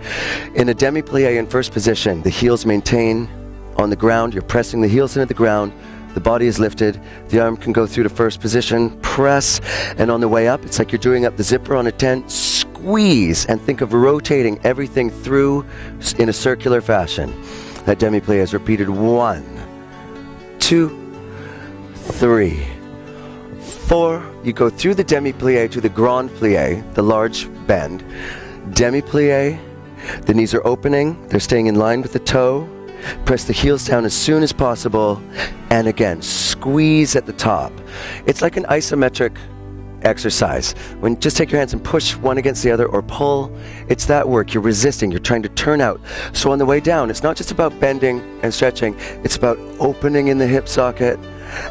In a demi plie in first position, the heels maintain on the ground. You're pressing the heels into the ground. The body is lifted. The arm can go through to first position, press, and on the way up, it's like you're doing up the zipper on a tent. Squeeze and think of rotating everything through in a circular fashion. That demi plie is repeated one, two, three, four. You go through the demi plie to the grand plie, the large bend. Demi plie. The knees are opening. They're staying in line with the toe Press the heels down as soon as possible. And again, squeeze at the top. It's like an isometric exercise. When just take your hands and push one against the other or pull, it's that work. You're resisting, you're trying to turn out. So on the way down, it's not just about bending and stretching, it's about opening in the hip socket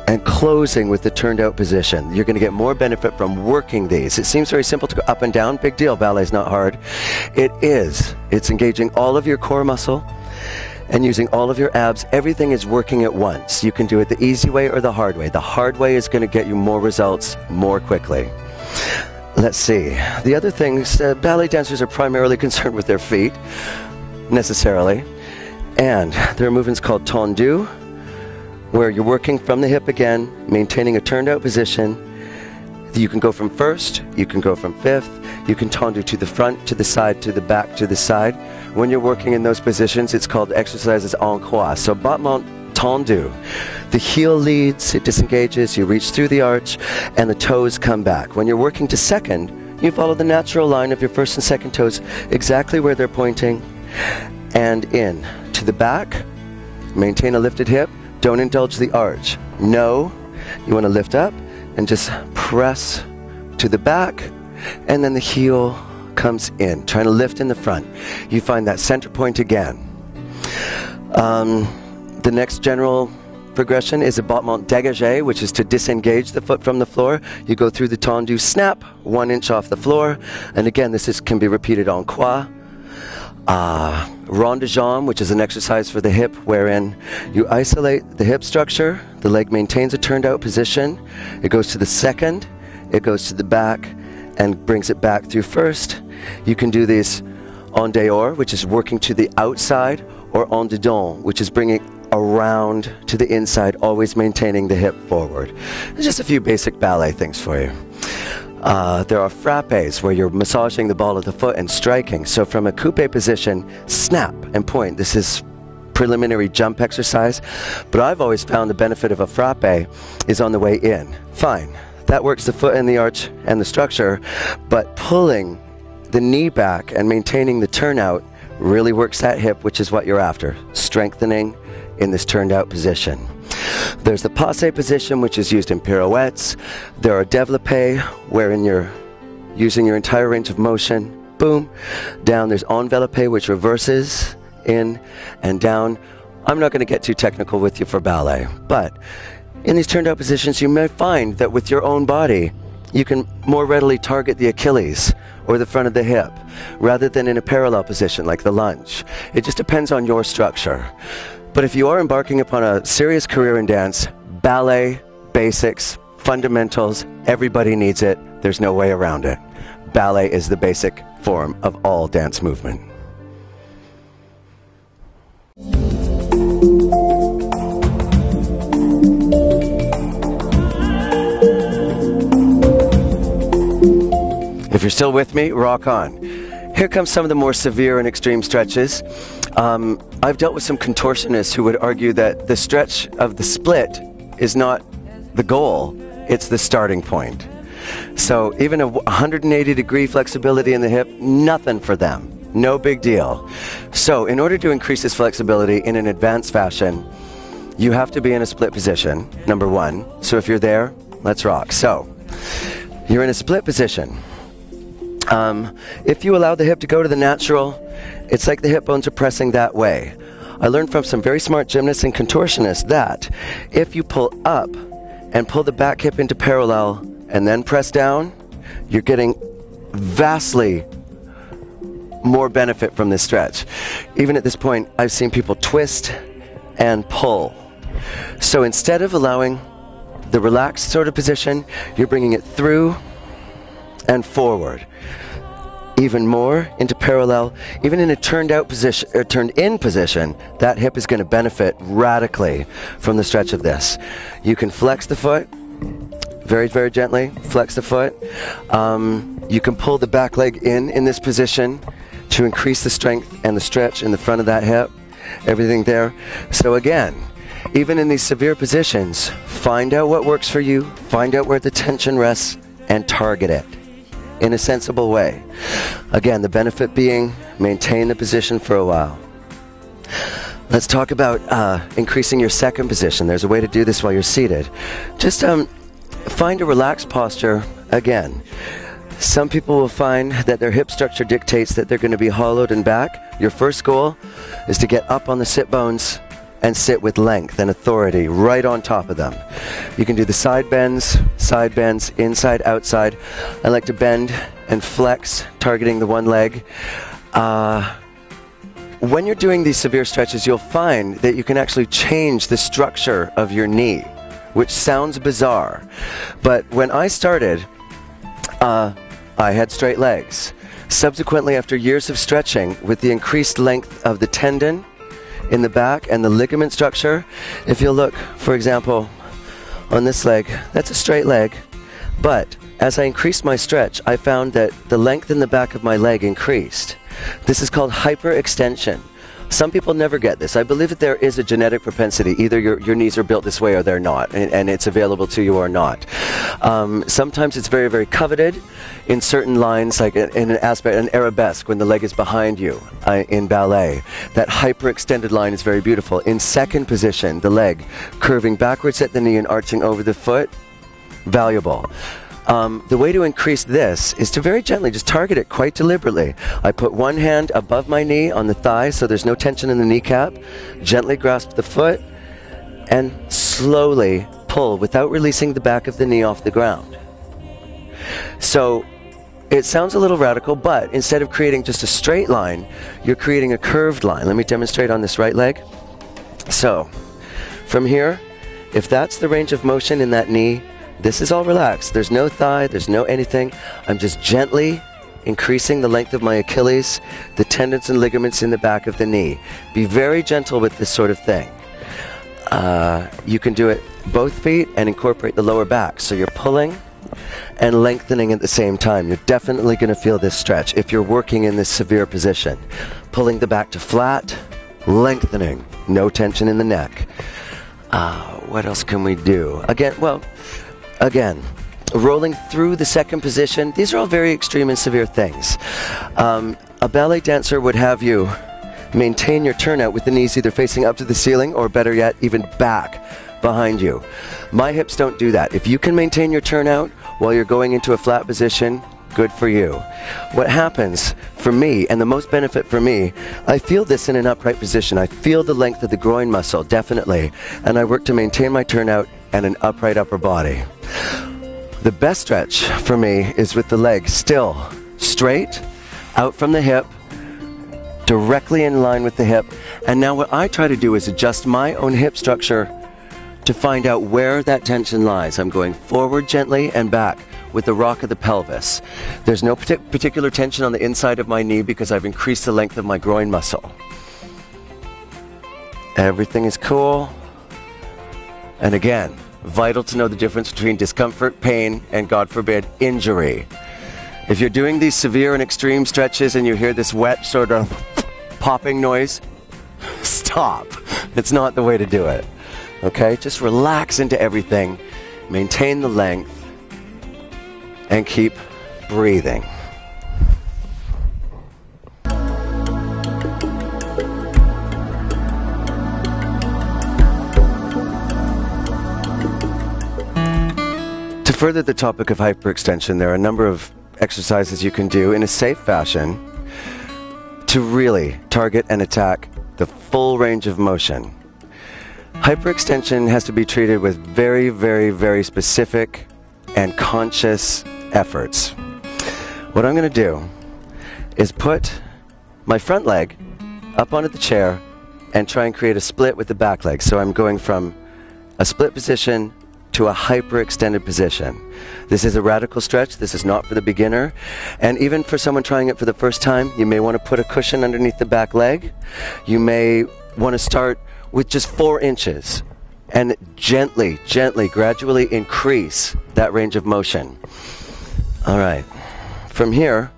and closing with the turned out position. You're going to get more benefit from working these. It seems very simple to go up and down. Big deal. Ballet's not hard. It is. It's engaging all of your core muscle and using all of your abs, everything is working at once. You can do it the easy way or the hard way. The hard way is going to get you more results more quickly. Let's see. The other things, uh, ballet dancers are primarily [LAUGHS] concerned with their feet, necessarily. And there are movements called tendu, where you're working from the hip again, maintaining a turned out position. You can go from first, you can go from fifth, you can tendu to the front, to the side, to the back, to the side. When you're working in those positions, it's called exercises en croix. So battement tendu. The heel leads, it disengages, you reach through the arch, and the toes come back. When you're working to second, you follow the natural line of your first and second toes exactly where they're pointing and in. To the back, maintain a lifted hip, don't indulge the arch. No, you want to lift up and just press to the back and then the heel comes in, trying to lift in the front. You find that center point again. Um, the next general progression is a battement dégagé, which is to disengage the foot from the floor. You go through the tendu snap, one inch off the floor, and again, this is, can be repeated en croix. Uh, rond de jambe, which is an exercise for the hip, wherein you isolate the hip structure, the leg maintains a turned out position, it goes to the second, it goes to the back, and brings it back through first. You can do this en dehors, which is working to the outside, or en dedans, which is bringing around to the inside, always maintaining the hip forward. Just a few basic ballet things for you. Uh, there are frappes where you're massaging the ball of the foot and striking. So from a coupe position, snap and point. This is preliminary jump exercise, but I've always found the benefit of a frappe is on the way in. Fine, that works the foot and the arch and the structure, but pulling the knee back and maintaining the turnout really works that hip, which is what you're after, strengthening in this turned out position. There's the passe position, which is used in pirouettes. There are développé, wherein you're using your entire range of motion boom, down. There's enveloppé, which reverses in and down. I'm not going to get too technical with you for ballet, but in these turned out positions, you may find that with your own body, you can more readily target the Achilles or the front of the hip rather than in a parallel position like the lunge. It just depends on your structure. But if you are embarking upon a serious career in dance, ballet, basics, fundamentals, everybody needs it. There's no way around it. Ballet is the basic form of all dance movement. If you're still with me, rock on. Here comes some of the more severe and extreme stretches. Um, I've dealt with some contortionists who would argue that the stretch of the split is not the goal, it's the starting point. So even a 180 degree flexibility in the hip, nothing for them. No big deal. So in order to increase this flexibility in an advanced fashion, you have to be in a split position, number one. So if you're there, let's rock. So you're in a split position. Um, if you allow the hip to go to the natural, it's like the hip bones are pressing that way. I learned from some very smart gymnasts and contortionists that if you pull up and pull the back hip into parallel and then press down, you're getting vastly more benefit from this stretch. Even at this point, I've seen people twist and pull. So instead of allowing the relaxed sort of position, you're bringing it through and forward. Even more into parallel, even in a turned out position, or turned in position, that hip is going to benefit radically from the stretch of this. You can flex the foot very, very gently, flex the foot. Um, you can pull the back leg in in this position to increase the strength and the stretch in the front of that hip, everything there. So again, even in these severe positions, find out what works for you, find out where the tension rests, and target it in a sensible way. Again, the benefit being maintain the position for a while. Let's talk about uh, increasing your second position. There's a way to do this while you're seated. Just um, find a relaxed posture again. Some people will find that their hip structure dictates that they're going to be hollowed and back. Your first goal is to get up on the sit bones and sit with length and authority right on top of them. You can do the side bends, side bends, inside, outside. I like to bend and flex, targeting the one leg. Uh, when you're doing these severe stretches, you'll find that you can actually change the structure of your knee, which sounds bizarre. But when I started, uh, I had straight legs. Subsequently, after years of stretching, with the increased length of the tendon, in the back and the ligament structure. If you look, for example, on this leg, that's a straight leg, but as I increased my stretch, I found that the length in the back of my leg increased. This is called hyperextension. Some people never get this. I believe that there is a genetic propensity. Either your, your knees are built this way or they're not, and, and it's available to you or not. Um, sometimes it's very, very coveted in certain lines, like in, an aspect, an arabesque, when the leg is behind you uh, in ballet. That hyperextended line is very beautiful. In second position, the leg curving backwards at the knee and arching over the foot, valuable. Um, the way to increase this is to very gently just target it quite deliberately. I put one hand above my knee on the thigh so there's no tension in the kneecap, gently grasp the foot, and slowly pull without releasing the back of the knee off the ground. So it sounds a little radical, but instead of creating just a straight line, you're creating a curved line. Let me demonstrate on this right leg. So from here, if that's the range of motion in that knee, this is all relaxed. There's no thigh, there's no anything. I'm just gently increasing the length of my Achilles, the tendons and ligaments in the back of the knee. Be very gentle with this sort of thing. Uh, you can do it both feet and incorporate the lower back. So you're pulling and lengthening at the same time. You're definitely going to feel this stretch if you're working in this severe position. Pulling the back to flat, lengthening, no tension in the neck. Uh, what else can we do? Again, well, again, rolling through the second position. These are all very extreme and severe things. Um, a ballet dancer would have you maintain your turnout with the knees either facing up to the ceiling or better yet, even back behind you. My hips don't do that. If you can maintain your turnout while you're going into a flat position, Good for you. What happens for me, and the most benefit for me, I feel this in an upright position. I feel the length of the groin muscle, definitely, and I work to maintain my turnout and an upright upper body. The best stretch for me is with the legs still straight, out from the hip, directly in line with the hip. And now what I try to do is adjust my own hip structure to find out where that tension lies. I'm going forward gently and back with the rock of the pelvis. There's no partic- particular tension on the inside of my knee because I've increased the length of my groin muscle. Everything is cool. And again, vital to know the difference between discomfort, pain, and God forbid, injury. If you're doing these severe and extreme stretches and you hear this wet sort of popping noise, [LAUGHS] stop. It's not the way to do it. Okay? Just relax into everything, maintain the length, and keep breathing. Further the topic of hyperextension, there are a number of exercises you can do in a safe fashion to really target and attack the full range of motion. Hyperextension has to be treated with very, very, very specific and conscious efforts. What I'm going to do is put my front leg up onto the chair and try and create a split with the back leg. So I'm going from a split position to a hyperextended position. This is a radical stretch. This is not for the beginner. And even for someone trying it for the first time, you may want to put a cushion underneath the back leg. You may want to start with just four inches and gently, gently, gradually increase that range of motion. All right. From here,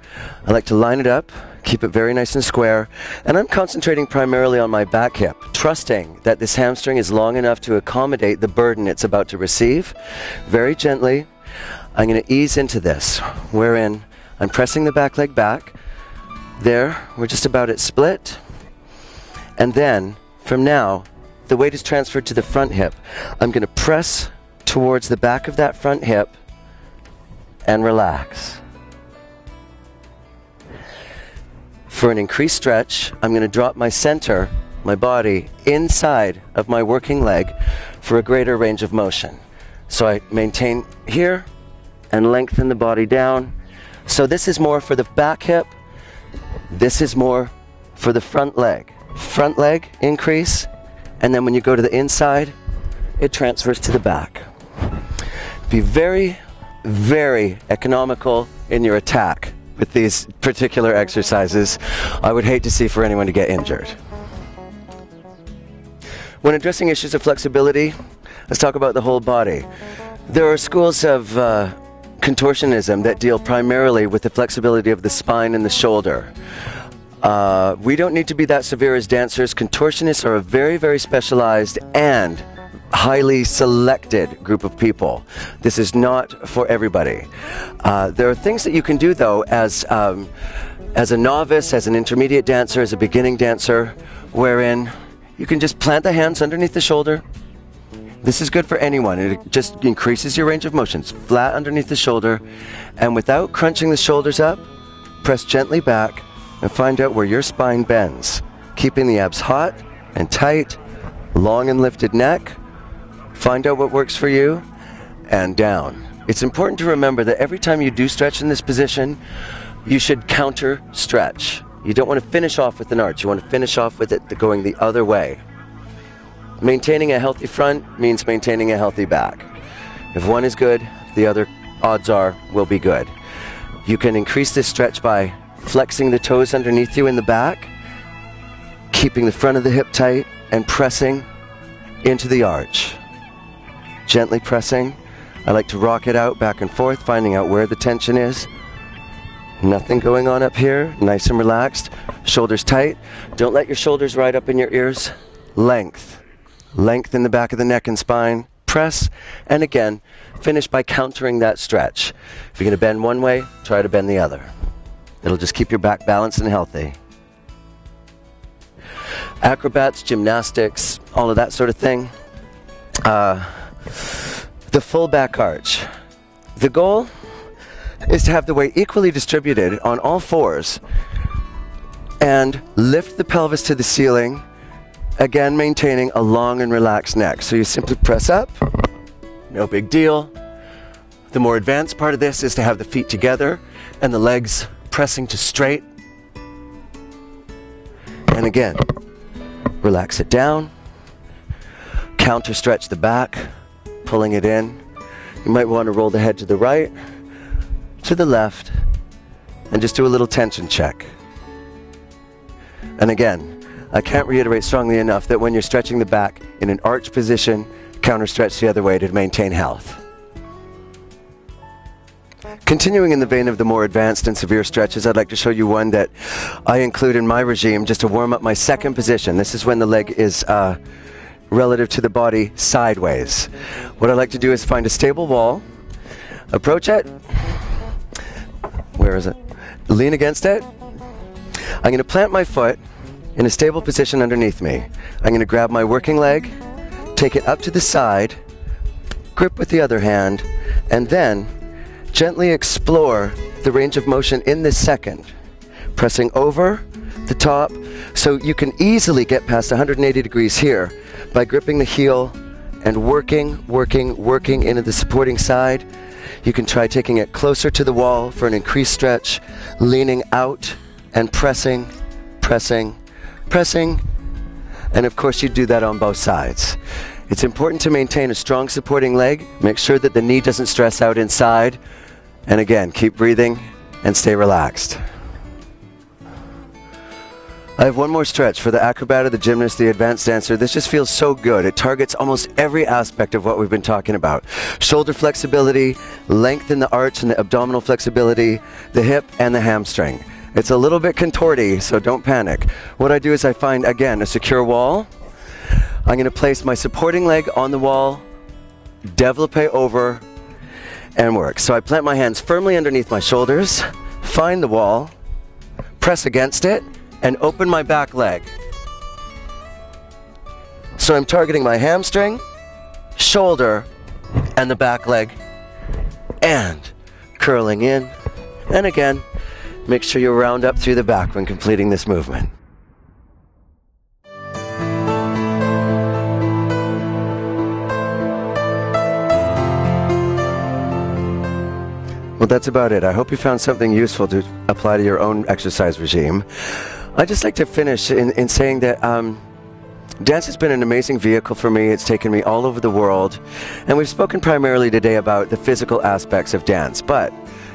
I like to line it up, keep it very nice and square, and I'm concentrating primarily on my back hip, trusting that this hamstring is long enough to accommodate the burden it's about to receive. Very gently, I'm going to ease into this, wherein I'm pressing the back leg back. There, we're just about at split. And then, from now, the weight is transferred to the front hip. I'm going to press towards the back of that front hip and relax. For an increased stretch, I'm going to drop my center, my body, inside of my working leg for a greater range of motion. So I maintain here and lengthen the body down. So this is more for the back hip. This is more for the front leg. Front leg increase, and then when you go to the inside, it transfers to the back. Be very very economical in your attack with these particular exercises. I would hate to see for anyone to get injured. When addressing issues of flexibility, let's talk about the whole body. There are schools of uh, contortionism that deal primarily with the flexibility of the spine and the shoulder. Uh, we don't need to be that severe as dancers. Contortionists are a very, very specialized and highly selected group of people. This is not for everybody. Uh, there are things that you can do though as um, as a novice, as an intermediate dancer, as a beginning dancer, wherein you can just plant the hands underneath the shoulder. This is good for anyone. It just increases your range of motions. Flat underneath the shoulder, and without crunching the shoulders up, press gently back and find out where your spine bends, keeping the abs hot and tight, long and lifted neck, Find out what works for you and down. It's important to remember that every time you do stretch in this position, you should counter stretch. You don't want to finish off with an arch, you want to finish off with it going the other way. Maintaining a healthy front means maintaining a healthy back. If one is good, the other odds are will be good. You can increase this stretch by flexing the toes underneath you in the back, keeping the front of the hip tight, and pressing into the arch gently pressing. I like to rock it out back and forth, finding out where the tension is. Nothing going on up here, nice and relaxed. Shoulders tight. Don't let your shoulders ride up in your ears. Length. Length in the back of the neck and spine. Press, and again, finish by countering that stretch. If you're going to bend one way, try to bend the other. It'll just keep your back balanced and healthy. Acrobats, gymnastics, all of that sort of thing. Uh, the full back arch. The goal is to have the weight equally distributed on all fours and lift the pelvis to the ceiling, again maintaining a long and relaxed neck. So you simply press up, no big deal. The more advanced part of this is to have the feet together and the legs pressing to straight. And again, relax it down, counter stretch the back, pulling it in. You might want to roll the head to the right, to the left, and just do a little tension check. And again, I can't reiterate strongly enough that when you're stretching the back in an arch position, counter stretch the other way to maintain health. Continuing in the vein of the more advanced and severe stretches, I'd like to show you one that I include in my regime just to warm up my second position. This is when the leg is uh, relative to the body sideways. What I like to do is find a stable wall, approach it. Where is it? Lean against it. I'm going to plant my foot in a stable position underneath me. I'm going to grab my working leg, take it up to the side, grip with the other hand, and then gently explore the range of motion in this second, pressing over the top so you can easily get past 180 degrees here by gripping the heel and working, working, working into the supporting side. You can try taking it closer to the wall for an increased stretch, leaning out and pressing, pressing, pressing. And of course, you do that on both sides. It's important to maintain a strong supporting leg. Make sure that the knee doesn't stress out inside. And again, keep breathing and stay relaxed. I have one more stretch for the acrobat, of the gymnast, the advanced dancer. This just feels so good. It targets almost every aspect of what we've been talking about. Shoulder flexibility, length in the arch and the abdominal flexibility, the hip and the hamstring. It's a little bit contorty, so don't panic. What I do is I find, again, a secure wall. I'm going to place my supporting leg on the wall, développé over, and work. So I plant my hands firmly underneath my shoulders, find the wall, press against it, and open my back leg. So I'm targeting my hamstring, shoulder, and the back leg, and curling in. And again, make sure you round up through the back when completing this movement. Well, that's about it. I hope you found something useful to apply to your own exercise regime. I'd just like to finish in, in saying that um, dance has been an amazing vehicle for me. It's taken me all over the world. And we've spoken primarily today about the physical aspects of dance. But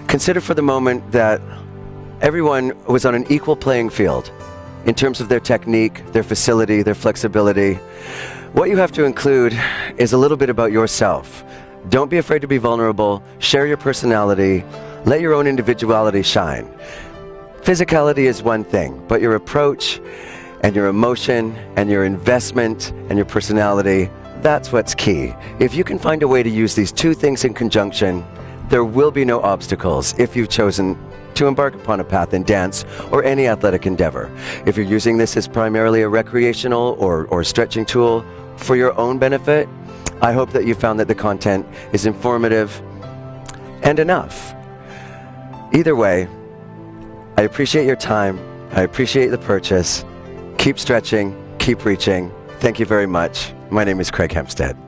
consider for the moment that everyone was on an equal playing field in terms of their technique, their facility, their flexibility. What you have to include is a little bit about yourself. Don't be afraid to be vulnerable. Share your personality. Let your own individuality shine. Physicality is one thing, but your approach and your emotion and your investment and your personality, that's what's key. If you can find a way to use these two things in conjunction, there will be no obstacles if you've chosen to embark upon a path in dance or any athletic endeavor. If you're using this as primarily a recreational or, or stretching tool for your own benefit, I hope that you found that the content is informative and enough. Either way, I appreciate your time. I appreciate the purchase. Keep stretching, keep reaching. Thank you very much. My name is Craig Hempstead.